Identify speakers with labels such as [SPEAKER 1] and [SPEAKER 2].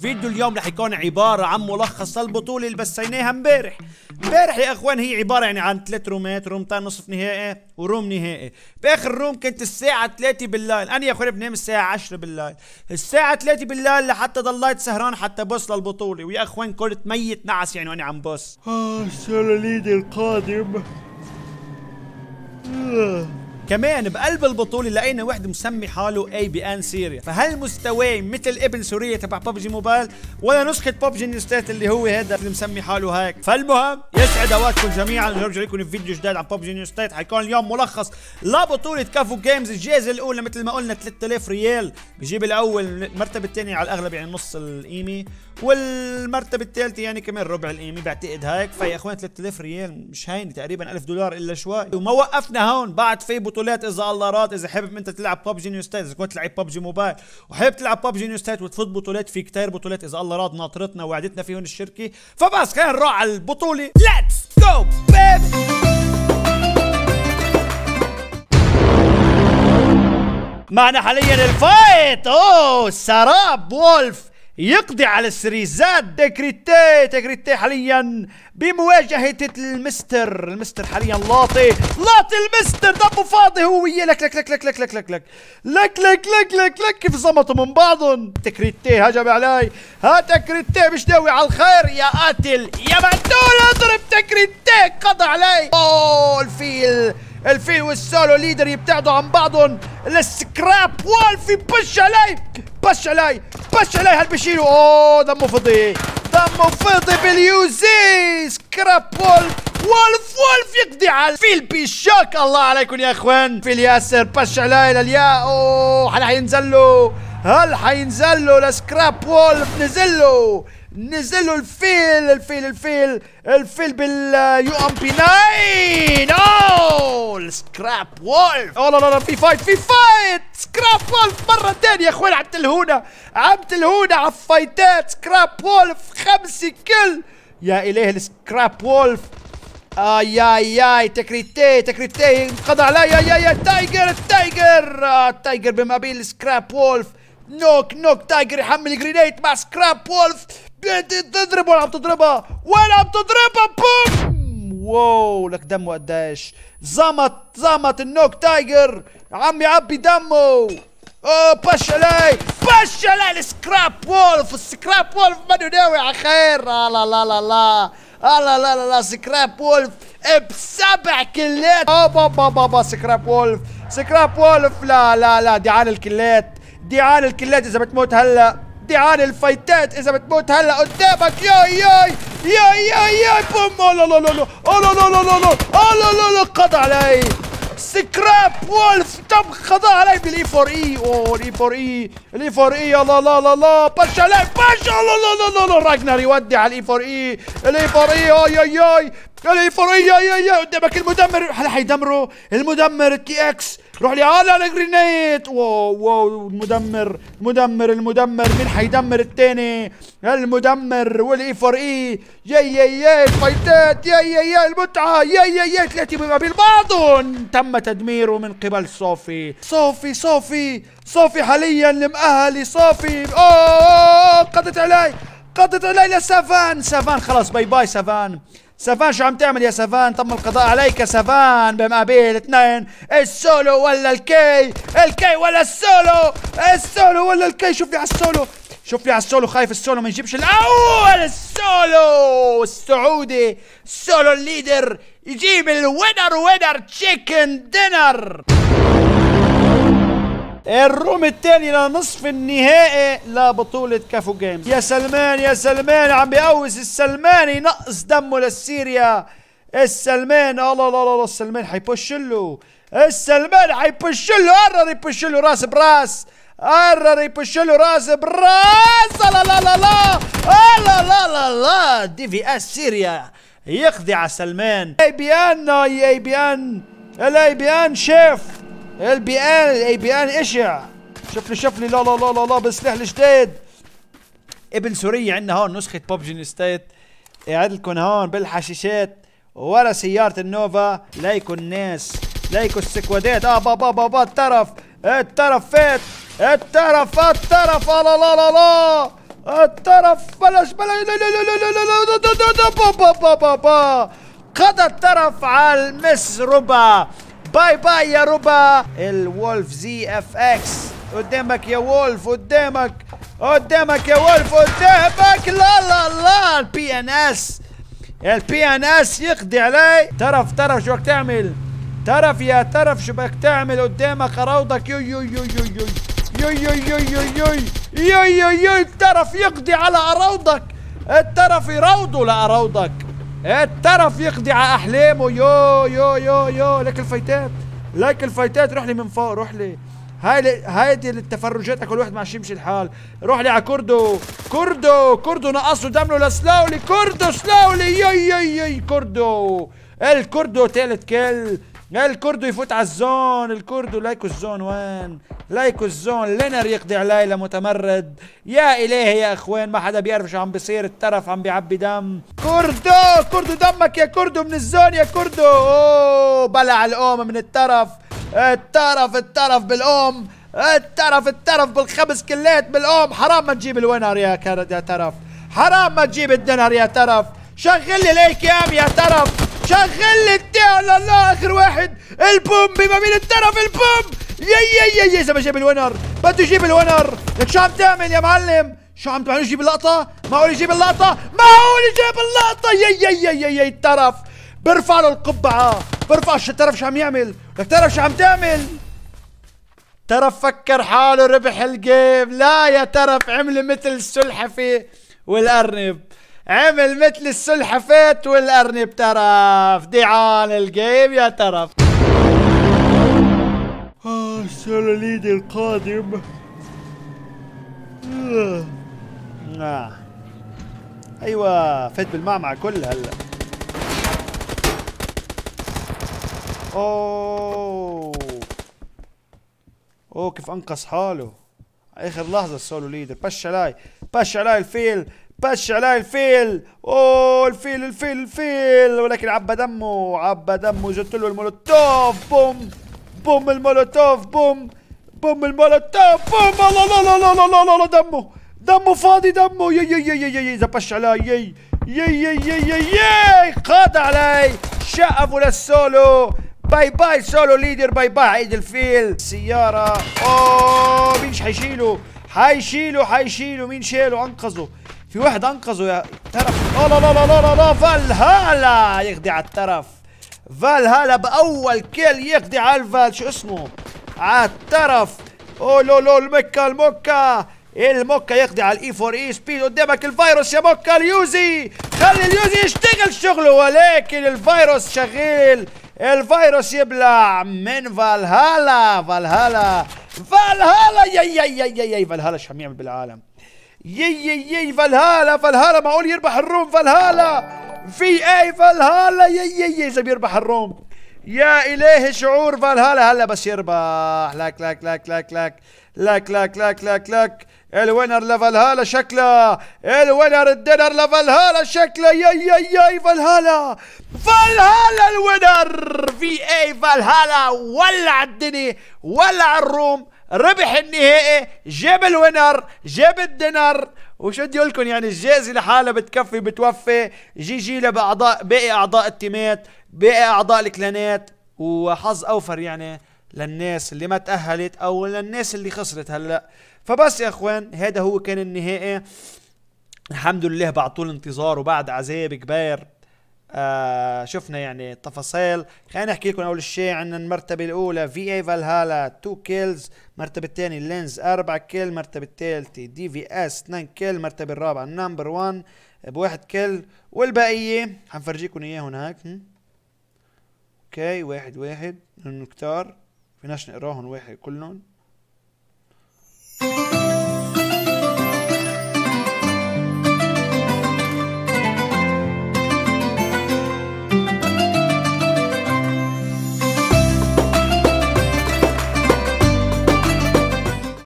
[SPEAKER 1] فيديو اليوم رح يكون عبارة عن ملخص للبطولة اللي بسيناها امبارح. امبارح يا اخوان هي عبارة يعني عن ثلاث رومات رومتين نصف نهائي و room نهائي. بآخر room كنت الساعة 3 بالليل. أنا يا أخوان بنام الساعة 10 بالليل. الساعة 3 بالليل لحتى ضليت سهران حتى بوصل للبطولة. ويا أخوان كنت ميت نعس يعني وأنا عم بوص
[SPEAKER 2] آه السنة العيد القادم. آه.
[SPEAKER 1] كمان بقلب البطولة لقينا واحد مسمي حاله IBN Syria فهل مستواه مثل ابن سوريا تبع ببجي موبايل ولا نسخة ببجي New State اللي هو هذا اللي مسمي حاله هيك؟ فالمهم يسعد أوقاتكم جميعا. نرجع لكم في فيديو جديد عن ببجي New State حيكون اليوم ملخص لبطولة كافو جيمز. الجائزة الأولى مثل ما قلنا 3000 ريال. بجيب الأول المرتبة الثانية على الأغلب يعني نص القيمة. والمرتبة الثالثة يعني كمان ربع القيمة بعتقد هيك. فيا إخوان 3000 ريال مش هينة تقريبا 1000 دولار إلا شوي. وما وقفنا هون. بعد في بطولات إذا الله راد إذا حابب أنت تلعب ببجي New State إذا كنت تلعب ببجي موبايل وحابب تلعب ببجي New State وتفوت بطولات في كتير بطولات إذا الله راد ناطرتنا وعدتنا فيهم الشركة. فبس خلينا نروح على البطولة. let's go baby معنا حاليا ال fight. أوه سكراب وولف. يقضي على السريزات تكريتي تكريتي حاليا بمواجهة المستر المستر حاليا لاطي لاطي المستر دمه فاضي هو وياه لك لك لك لك لك لك لك لك لك لك لك لك لك كيف زمطوا من بعضهم تكريتي هجم علي ها تكريتي مش ناوي على الخير يا قاتل يا مقتول اضرب تكريتي قضى علي اوه الفيل الفيل والسولو ليدر يبتعدوا عن بعضهم. السكراب وولف يبش علي. بش علي. بش علي هل بشيله أوه دمه فضي. دمه فضي باليوزي. سكراب وولف وولف وولف يقضي على الفيل بيشوك الله عليكم يا إخوان. فيل ياسر بش علي للياء. أوه هل حينزل له هل حينزل له لسكراب وولف نزل له نزلوا الفيل. الفيل الفيل. الفيل باليو إم بي 9 أوه! السكراب وولف لا لا لا في فايت في فايت سكراب وولف مرة ثانية يا أخوان عم تلهونا عم تلهونا على الفايتات. سكراب وولف خمسة كل يا اله السكراب وولف. آي آي آي تكريتي تكريتي انقضى علي. يا يا تايجر التايجر آه التايجر بمابيل سكراب وولف. نوك نوك تايجر يحمل grenade مع سكراب وولف. تضرب ولا عم تضربها ولا عم تضربها boom! wow لك دمه قديش. زمط زمط النوك تايجر. عم يعبي دمه. أوه بش علي. بش علي السكراب وولف. السكراب وولف منو ناوي على خير. لا لا لا لا. لا لا لا لا لا. سكراب وولف بسبع كلات. أوه بابا بابا سكراب وولف. سكراب وولف لا لا لا. دعان الكلات. دعان الكلات إذا بتموت هلأ. دعان الفايتات إذا بتموت هلأ قدامك. ياي ياي. ياي ياي ياي بوم. لا لا لا لا. لا لا لا لا لا لا لا. قضى علي. سكراب وولف. تم قضاء علي بالاي 4 اي اوه الاي 4 اي الاي 4 اي لا لا لا لا بش علي بش لا لا لا لا لا راجنر يودي على الاي 4 اي الاي 4 اي اي اي اي الاي 4 اي اي اي قدامك المدمر هلا حيدمره المدمر التي إكس روح لي على الجرينيت. واو واو المدمر المدمر المدمر مين حيدمر الثاني المدمر والاي 4 اي. يا يا يا الفايتات يا يا يا المتعة يا يا يا ثلاثة بين بعضهم تم تدميره من قبل صوفي. صوفي صوفي صوفي حاليا المأهلي صوفي. أوه قضت علي قضت علي لسافان سافان. خلاص bye bye سافان. سافان شو عم تعمل يا سافان؟ تم القضاء عليك سافان. بمقابل اثنين السولو ولا الكي؟ الكي ولا السولو؟ السولو ولا الكي؟ شوف لي على السولو. شوف لي على السولو خايف السولو ما يجيبش الأول السولو السعودي. السولو الليدر يجيب ال winner winner chicken dinner ال room الثاني لنصف النهائي لبطولة كافو جيمز يا سلمان يا سلمان عم بيقوس السلماني نقص دمه لل Syria السلمان الله الله الله السلمان حيبش له السلمان حيبش له قرر يبش له راس براس قرر يبش له راس براس لا لا لا لا لا لا لا لا DVS Syria يقضي على سلمان اي بي ان اي بي ان الاي بي ان شيف البي ان الاي بي ان اشع شفلي شفلي شوف لا لا لا لا لا بالسلاح الجديد ابن سوريا عندنا هون نسخة ببجي ستيت قاعد لكم هون بالحشيشات ورا سيارة النوفا ليكو الناس ليكو السكوادات آه بابا بابا الطرف الطرف فات الطرف الطرف لا لا لا لا الطرف بلاش بلاش لا لا لا لا لا لا بابا بابا بابا قضى الطرف على المس المسربة باي باي يا ربا الولف زي اف إكس قدامك يا وولف قدامك قدامك يا وولف قدامك لا لا لا البي ان اس البي ان اس يقضي علي ترف ترف شو بدك تعمل ترف يا ترف شو بدك تعمل قدامك اراوضك يو يو يو يو يو يو يو يو يو يو يو يو الترف يقضي على اراوضك الترف يروضوا لاراوضك الترف يقضي على أحلامه. يو يو يو يو. لك الفايتات. لك الفايتات. روح لي من فوق روح لي. هاي هاي التفرجات. كل واحد ماشي يمشي الحال. روح لي على كردو. كردو. كردو نقصوا دم له لسلاولي كردو سلاولي يي يي يي كردو. الكردو تالت كل. الكردو يفوت على الزون الكردو لايكو الزون وين؟ لايكو الزون لينر يقضي علي لمتمرد يا إلهي يا أخوان ما حدا بيعرف شو عم بيصير الترف عم بيعبي دم. كردو! كردو دمك يا كردو من الزون يا كردو! أوه بلع الام من الترف الترف الترف بالام الترف الترف بالخمس كلات بالام حرام ما تجيب الونر يا كرد يا ترف حرام ما تجيب الدنر يا ترف شغل لي الايكام يا ترف شغل لي لا لا آخر واحد. البوم بما من الترف البوم! يي يي إذا ما جيب الونر بده يجيب ال winner لك شو عم تعمل يا معلم. شو عم تعمل يجيب اللقطة؟ معقول يجيب اللقطة؟ معقول يجيب اللقطة. يي يي يي يي الترف. برفع له القبعة. برفع شو شو عم يعمل؟ لك ترف شو عم تعمل؟ ترف فكر حاله ربح ال game لا يا ترف عمل مثل السلحفاة والأرنب. عمل مثل السلحفاة والأرنب ترف دعان ال game يا ترف.
[SPEAKER 2] آه السلاليد القادم.
[SPEAKER 1] آه. آه. أيوه فات بالمعمعة كلها هلا. أوه. أوه كيف انقذ حاله. آخر لحظة السولو ليدر. بش علي بش علي الفيل. بش علي الفيل. أوه الفيل الفيل الفيل. ولكن عبى دمه عبى دمه. جبت له المولوتوف. بوم بوم المولوتوف. بوم بوم المولوتوف. بوم. الله لا لا لا لا لا لا لا دمه دمه فاضي دمه. يي يي يي يي يي زبش علي. يي يي يي يي يي قاد علي. شقفوا للسولو باي باي سولو ليدر. باي باي عيد الفيل. سيارة. أوه مين حيشيله حيشيله حيشيله مين شيله أنقذه. في واحد أنقذه يا ترف لا لا لا لا لا لا, لا فالهالا يقضي على الترف. فالهالا بأول kill يقضي على الفال شو اسمه؟ على الترف. اوه لو لو المكة المكة. الموكا يقضي على الإي 4 إي سبيد. قدامك الفيروس يا موكا اليوزي. خلي اليوزي يشتغل شغله ولكن الفيروس شغال الفيروس يبلع من فالهالا. فالهالا فالهالا يي يي يي, يي فالهالا شو عم يعمل بالعالم. يي يي فالهالا فالهالا معقول يربح ال room؟ فالهالا في أي فالهالا يي يي إذا بيربح ال room. يا إلهي شعور فالهالا هلا بس يربح. لك لك لك لك لك. لك لك لك لك لك. ال winner لفالهالا شكله. ال winner ال dinner لفالهالا شكله. يا يا يا فالهالا فالهالا ال winner. في أي فالهالا ولع الدنيا ولع ال room. ربح النهائي جاب ال winner جاب ال dinner وشو بدي لكم يعني الجائزة لحالها بتكفي بتوفي. GG باعضاء باقي أعضاء التيمات باقي أعضاء الكلانات وحظ أوفر يعني للناس اللي ما تأهلت أو للناس اللي خسرت هلأ. فبس يا إخوان هذا هو كان النهائي. الحمد لله بعد طول انتظار وبعد عذاب كبير. آه شفنا يعني التفاصيل. خلينا نحكي لكم أول شيء عن المرتبة الأولى. في اي فالهالا 2 kills المرتبة الثانية لينز 4 kill المرتبة الثالثة دي في اس 2 kill المرتبة الرابعة نمبر 1 بواحد kill والبقيه حنفرجيكم اياه هناك. okay واحد واحد. لأنه كتار فيناش نقراهم واحد كلهم؟